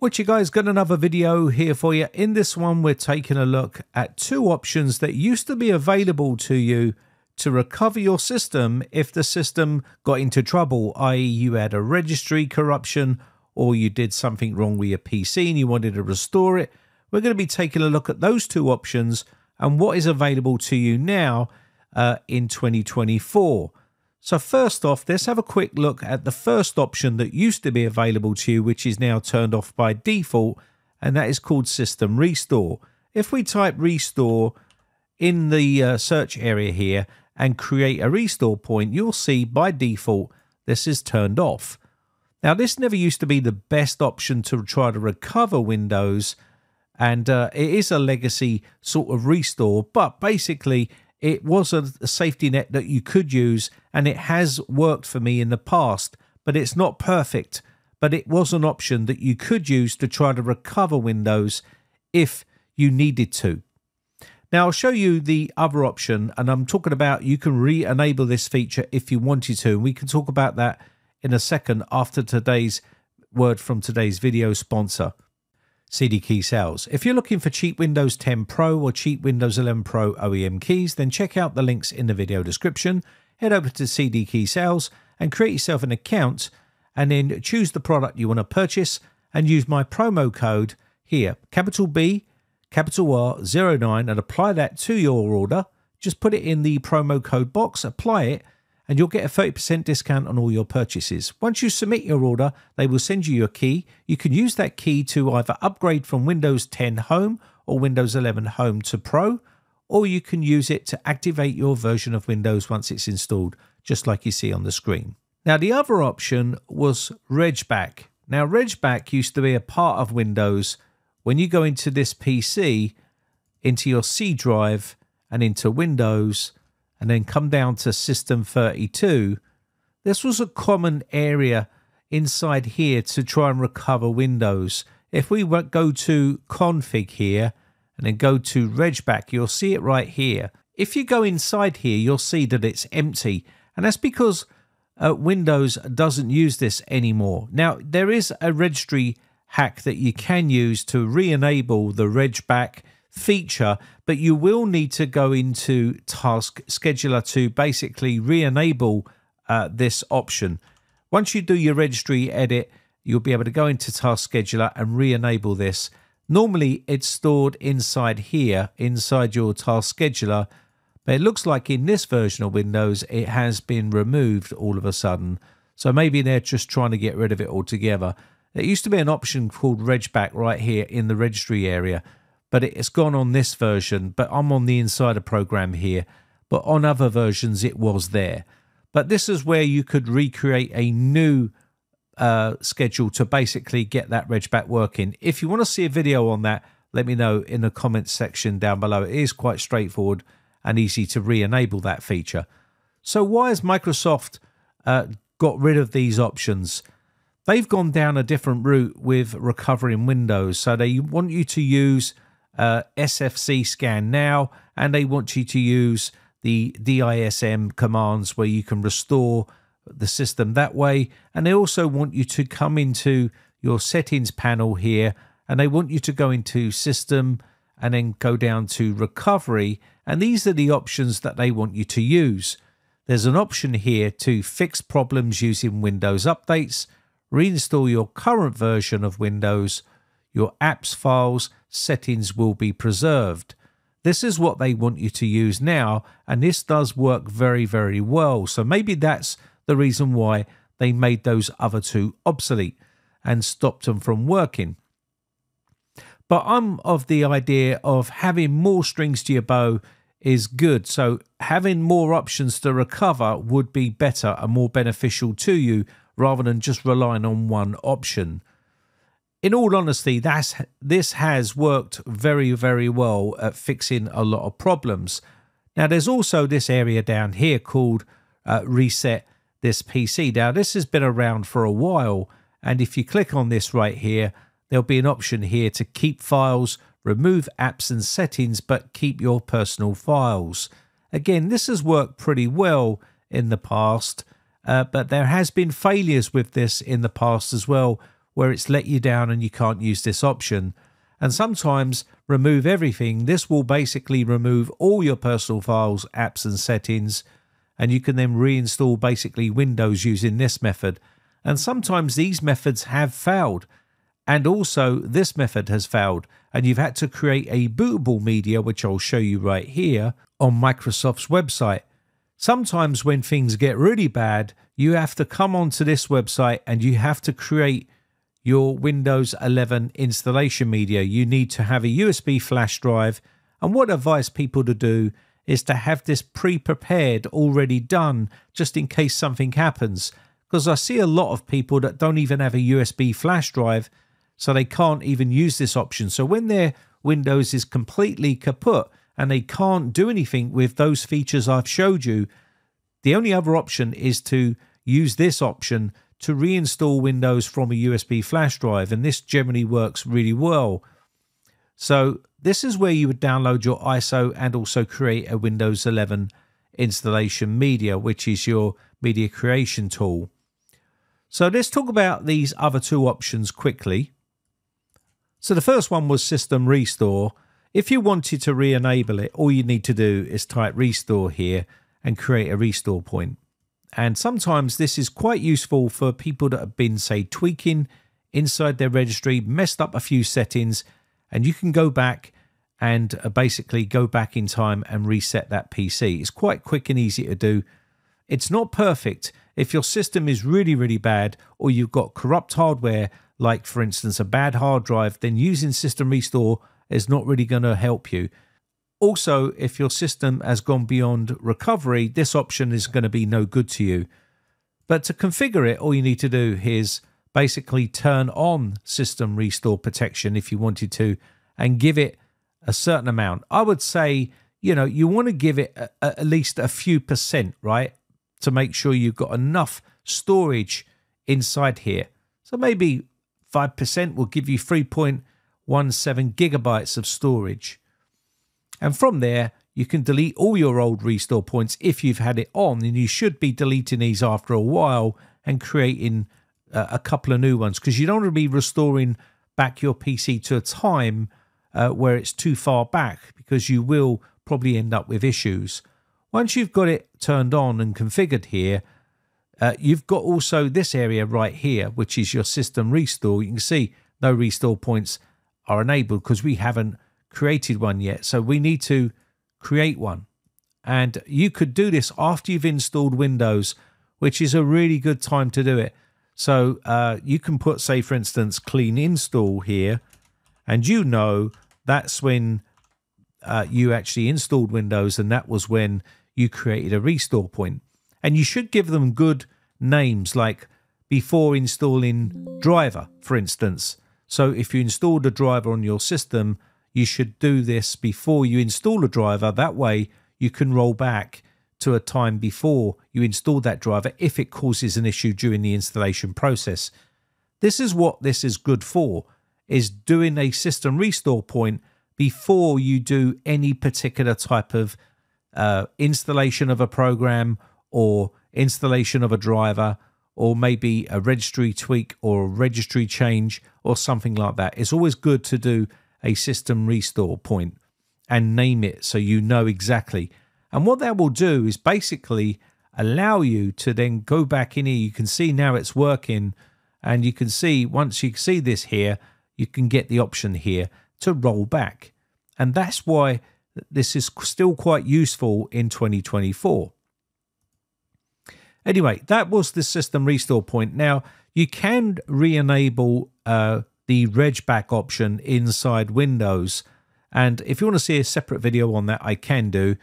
What you guys got another video here for you. In this one, we're taking a look at two options that used to be available to you to recover your system if the system got into trouble, i.e. you had a registry corruption or you did something wrong with your PC and you wanted to restore it. We're going to be taking a look at those two options and what is available to you now uh, in 2024. So first off, let's have a quick look at the first option that used to be available to you, which is now turned off by default, and that is called System Restore. If we type Restore in the uh, search area here and create a restore point, you'll see by default this is turned off. Now, this never used to be the best option to try to recover Windows, and uh, it is a legacy sort of restore, but basically it was a, a safety net that you could use, and it has worked for me in the past, but it's not perfect. But it was an option that you could use to try to recover Windows if you needed to. Now, I'll show you the other option, and I'm talking about you can re enable this feature if you wanted to. And we can talk about that in a second after today's word from today's video sponsor. CD key sales. If you're looking for cheap Windows 10 Pro or cheap Windows 11 Pro OEM keys, then check out the links in the video description. Head over to CD key sales and create yourself an account and then choose the product you want to purchase and use my promo code here, capital B, capital R 09 and apply that to your order. Just put it in the promo code box, apply it, and you'll get a 30% discount on all your purchases. Once you submit your order, they will send you your key. You can use that key to either upgrade from Windows 10 Home or Windows 11 Home to Pro, or you can use it to activate your version of Windows once it's installed, just like you see on the screen. Now, the other option was RegBack. Now, RegBack used to be a part of Windows. When you go into this PC, into your C drive, and into Windows, and then come down to System 32, this was a common area inside here to try and recover Windows. If we go to config here and then go to regback, you'll see it right here. If you go inside here, you'll see that it's empty. And that's because uh, Windows doesn't use this anymore. Now, there is a registry hack that you can use to re-enable the regback feature, but you will need to go into Task Scheduler to basically re enable uh, this option. Once you do your registry edit, you'll be able to go into Task Scheduler and re enable this. Normally, it's stored inside here, inside your Task Scheduler, but it looks like in this version of Windows, it has been removed all of a sudden. So maybe they're just trying to get rid of it altogether. There used to be an option called regback right here in the registry area but it's gone on this version. But I'm on the insider program here, but on other versions it was there. But this is where you could recreate a new uh, schedule to basically get that reg back working. If you want to see a video on that, let me know in the comments section down below. It is quite straightforward and easy to re-enable that feature. So why has Microsoft uh, got rid of these options? They've gone down a different route with recovering Windows. So they want you to use uh, SFC scan now, and they want you to use the DISM commands where you can restore the system that way. And they also want you to come into your settings panel here, and they want you to go into system and then go down to recovery. And these are the options that they want you to use. There's an option here to fix problems using Windows updates, reinstall your current version of Windows, your apps files, settings will be preserved. This is what they want you to use now, and this does work very, very well. So maybe that's the reason why they made those other two obsolete and stopped them from working. But I'm of the idea of having more strings to your bow is good. So having more options to recover would be better and more beneficial to you rather than just relying on one option in all honesty, that's this has worked very, very well at fixing a lot of problems. Now, there's also this area down here called uh, Reset This PC. Now, this has been around for a while, and if you click on this right here, there'll be an option here to keep files, remove apps and settings, but keep your personal files. Again, this has worked pretty well in the past, uh, but there has been failures with this in the past as well where it's let you down and you can't use this option. And sometimes remove everything. This will basically remove all your personal files, apps, and settings. And you can then reinstall basically Windows using this method. And sometimes these methods have failed. And also, this method has failed, and you've had to create a bootable media, which I'll show you right here on Microsoft's website. Sometimes, when things get really bad, you have to come onto this website and you have to create your Windows 11 installation media. You need to have a USB flash drive. And what I advise people to do is to have this pre prepared, already done, just in case something happens. Because I see a lot of people that don't even have a USB flash drive, so they can't even use this option. So when their Windows is completely kaput and they can't do anything with those features I've showed you, the only other option is to use this option to reinstall Windows from a USB flash drive, and this generally works really well. So this is where you would download your ISO and also create a Windows 11 installation media, which is your media creation tool. So let's talk about these other two options quickly. So the first one was System Restore. If you wanted to re-enable it, all you need to do is type Restore here and create a restore point. And sometimes this is quite useful for people that have been, say, tweaking inside their registry, messed up a few settings, and you can go back and uh, basically go back in time and reset that PC. It's quite quick and easy to do. It's not perfect. If your system is really, really bad, or you've got corrupt hardware, like for instance a bad hard drive, then using System Restore is not really going to help you. Also, if your system has gone beyond recovery, this option is going to be no good to you. But to configure it, all you need to do is basically turn on system restore protection if you wanted to and give it a certain amount. I would say, you know, you want to give it a, at least a few percent, right? To make sure you've got enough storage inside here. So maybe 5% will give you 3.17 gigabytes of storage. And from there, you can delete all your old restore points if you've had it on, and you should be deleting these after a while and creating uh, a couple of new ones because you don't want to be restoring back your PC to a time uh, where it's too far back because you will probably end up with issues. Once you've got it turned on and configured here, uh, you've got also this area right here, which is your system restore. You can see no restore points are enabled because we haven't created one yet. So we need to create one. And you could do this after you've installed Windows, which is a really good time to do it. So uh, you can put, say, for instance, clean install here, and you know that's when uh, you actually installed Windows, and that was when you created a restore point. And you should give them good names, like before installing driver, for instance. So if you installed a driver on your system, you should do this before you install a driver. That way, you can roll back to a time before you install that driver if it causes an issue during the installation process. This is what this is good for, is doing a system restore point before you do any particular type of uh, installation of a program or installation of a driver or maybe a registry tweak or a registry change or something like that. It's always good to do a system restore point and name it so you know exactly. And what that will do is basically allow you to then go back in here. You can see now it's working, and you can see once you see this here, you can get the option here to roll back. And that's why this is still quite useful in 2024. Anyway, that was the system restore point. Now, you can re enable uh, the regback option inside Windows. And if you want to see a separate video on that, I can do.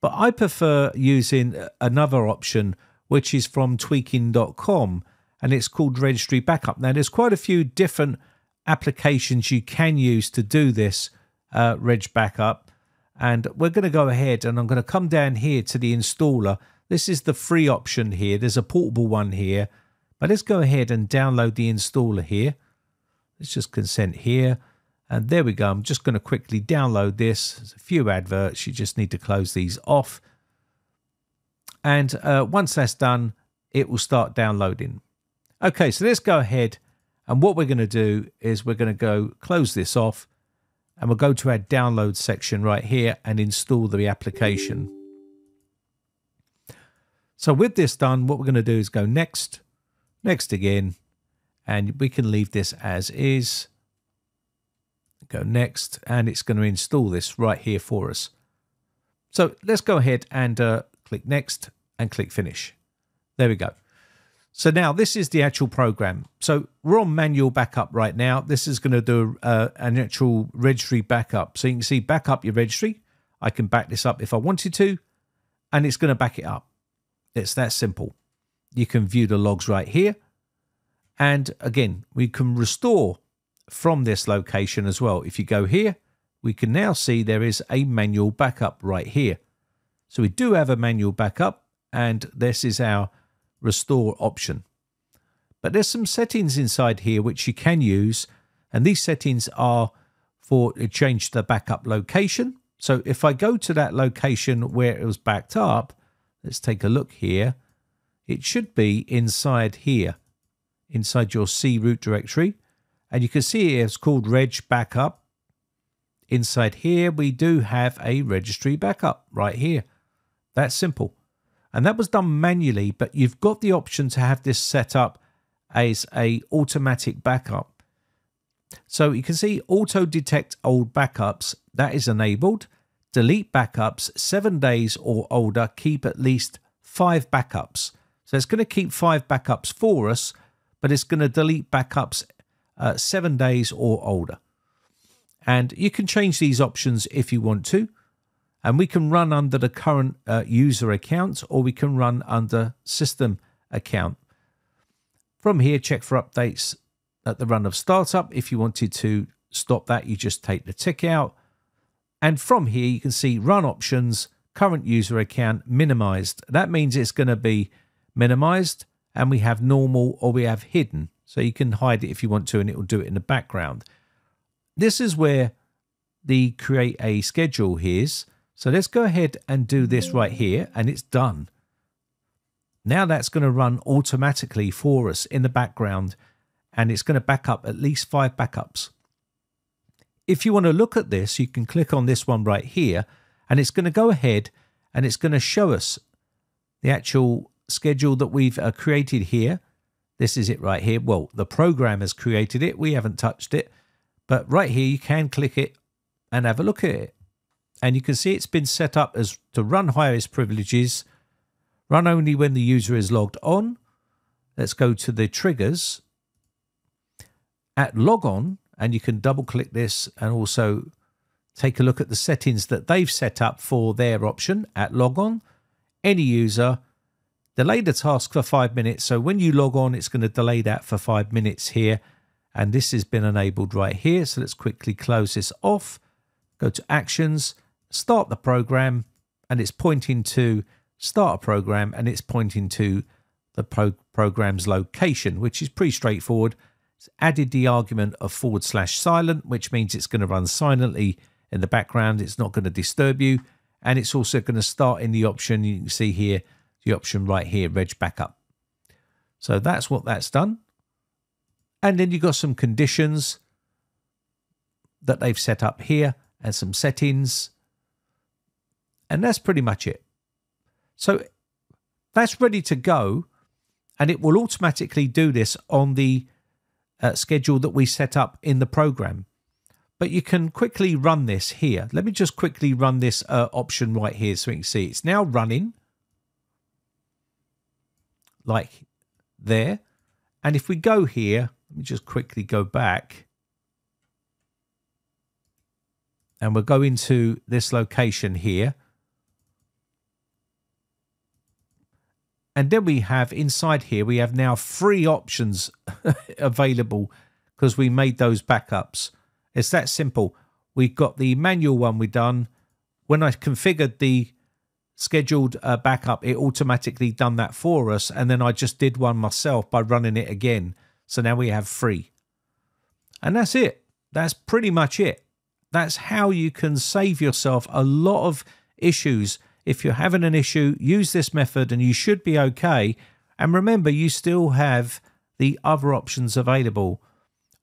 But I prefer using another option, which is from tweaking.com, and it's called Registry Backup. Now, there's quite a few different applications you can use to do this uh, Reg Backup. And we're going to go ahead and I'm going to come down here to the installer. This is the free option here. There's a portable one here. But let's go ahead and download the installer here. Let's just consent here. And there we go. I'm just going to quickly download this. There's a few adverts. You just need to close these off. And uh, once that's done, it will start downloading. Okay, so let's go ahead And what we're going to do is we're going to go close this off and we'll go to our download section right here and install the application. So with this done, what we're going to do is go next, next again, and we can leave this as is. Go next, and it's going to install this right here for us. So let's go ahead and uh, click next and click finish. There we go. So now this is the actual program. So we're on manual backup right now. This is going to do uh, an actual registry backup. So you can see back up your registry. I can back this up if I wanted to, and it's going to back it up. It's that simple. You can view the logs right here. And again, we can restore from this location as well. If you go here, we can now see there is a manual backup right here. So we do have a manual backup, and this is our restore option. But there's some settings inside here which you can use, and these settings are for change the backup location. So if I go to that location where it was backed up, let's take a look here. It should be inside here, inside your C root directory. And you can see it's called reg backup. Inside here, we do have a registry backup right here. That's simple. And that was done manually, but you've got the option to have this set up as a automatic backup. So you can see auto detect old backups, that is enabled. Delete backups, seven days or older, keep at least five backups. So it's going to keep five backups for us, but it's going to delete backups uh, seven days or older. And you can change these options if you want to and we can run under the current uh, user account or we can run under system account. From here, check for updates at the run of startup. If you wanted to stop that, you just take the tick out. And from here, you can see run options, current user account minimized. That means it's going to be minimized and we have normal or we have hidden. So you can hide it if you want to and it will do it in the background. This is where the create a schedule is. So let's go ahead and do this right here and it's done. Now that's going to run automatically for us in the background and it's going to back up at least five backups. If you want to look at this, you can click on this one right here and it's going to go ahead and it's going to show us the actual schedule that we've uh, created here. This is it right here. Well, the program has created it. We haven't touched it. But right here, you can click it and have a look at it and you can see it's been set up as to run highest privileges, run only when the user is logged on. Let's go to the triggers at logon, and you can double click this and also take a look at the settings that they've set up for their option at logon. Any user, delay the task for five minutes. So when you log on, it's going to delay that for five minutes here. And this has been enabled right here. So let's quickly close this off. Go to actions start the program and it's pointing to start a program and it's pointing to the pro program's location, which is pretty straightforward. It's added the argument of forward slash silent, which means it's going to run silently in the background. It's not going to disturb you. And it's also going to start in the option you can see here, the option right here, reg backup. So that's what that's done. And then you've got some conditions that they've set up here and some settings and that's pretty much it. So that's ready to go. And it will automatically do this on the uh, schedule that we set up in the program. But you can quickly run this here. Let me just quickly run this uh, option right here so you can see it's now running like there. And if we go here, let me just quickly go back. And we'll go into this location here. And then we have inside here, we have now three options available because we made those backups. It's that simple. We've got the manual one we done. When I configured the scheduled backup, it automatically done that for us. And then I just did one myself by running it again. So now we have three. And that's it. That's pretty much it. That's how you can save yourself a lot of issues if you're having an issue, use this method and you should be okay. And remember, you still have the other options available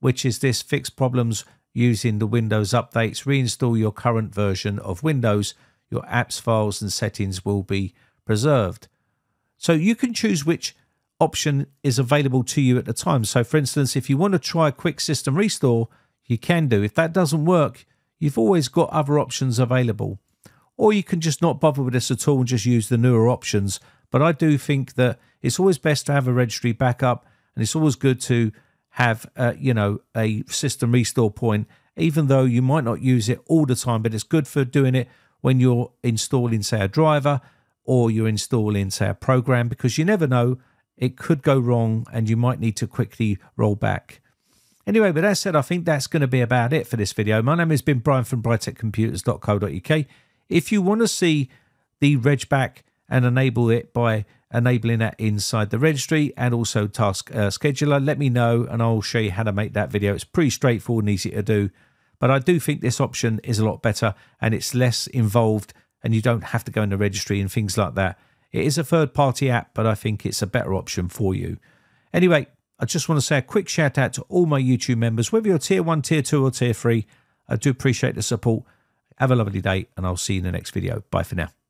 which is this fix problems using the Windows updates, reinstall your current version of Windows, your apps, files, and settings will be preserved. So you can choose which option is available to you at the time. So, for instance, if you want to try a quick system restore, you can do. If that doesn't work, you've always got other options available. Or you can just not bother with this at all and just use the newer options. But I do think that it's always best to have a registry backup and it's always good to have, uh, you know, a system restore point, even though you might not use it all the time, but it's good for doing it when you're installing, say, a driver or you're installing, say, a program, because you never know, it could go wrong and you might need to quickly roll back. Anyway, with that said, I think that's going to be about it for this video. My name has been Brian from briteccomputers.co.uk. If you want to see the regback and enable it by enabling that inside the registry and also task uh, scheduler let me know and i'll show you how to make that video it's pretty straightforward and easy to do but i do think this option is a lot better and it's less involved and you don't have to go in the registry and things like that. It is a third party app but i think it's a better option for you. Anyway i just want to say a quick shout out to all my youtube members whether you're tier 1 tier 2 or tier 3 i do appreciate the support. Have a lovely day and i'll see you in the next video. Bye for now